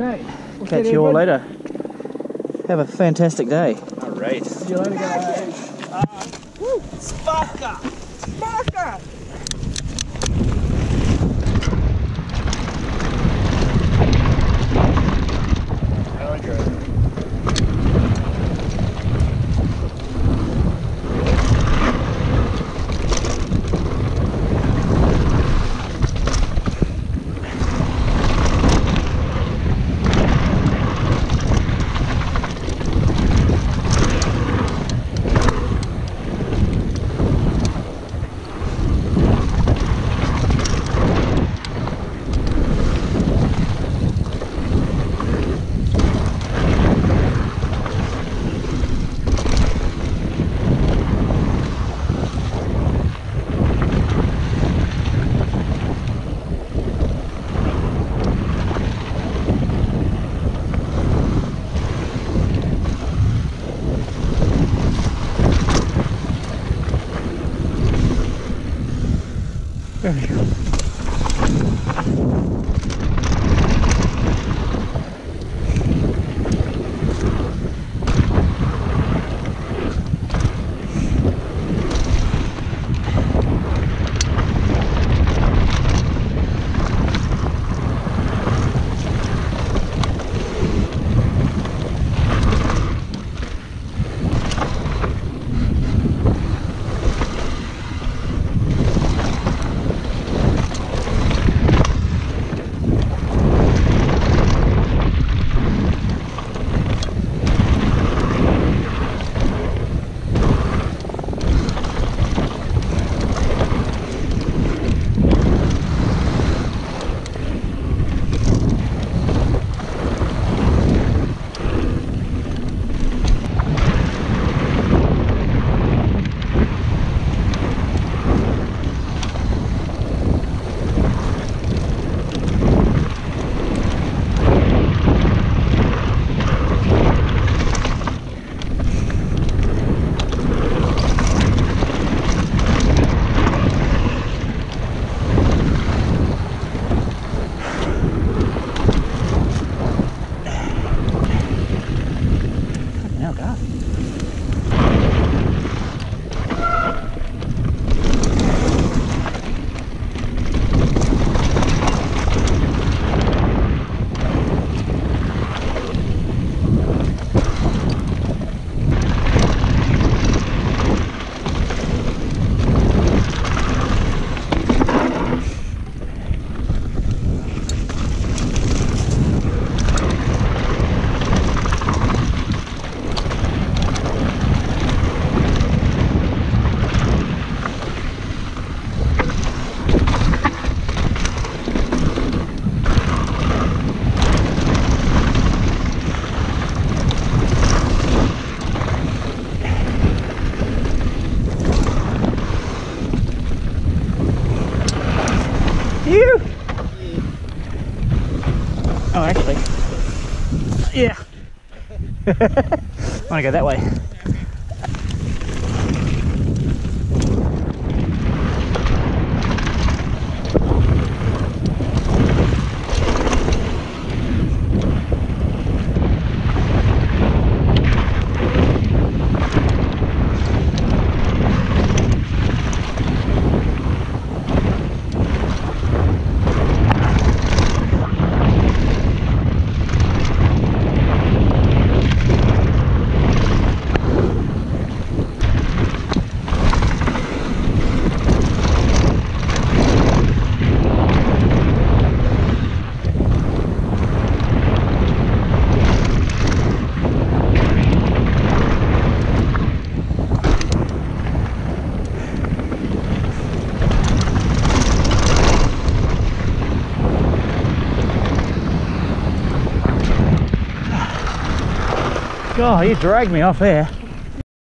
Okay. We'll Catch see you all later. Have a fantastic day. All right. See you later, guys. Sparker! Sparker! I Now, Oh, actually. Yeah. I want to go that way. God, you dragged me off there.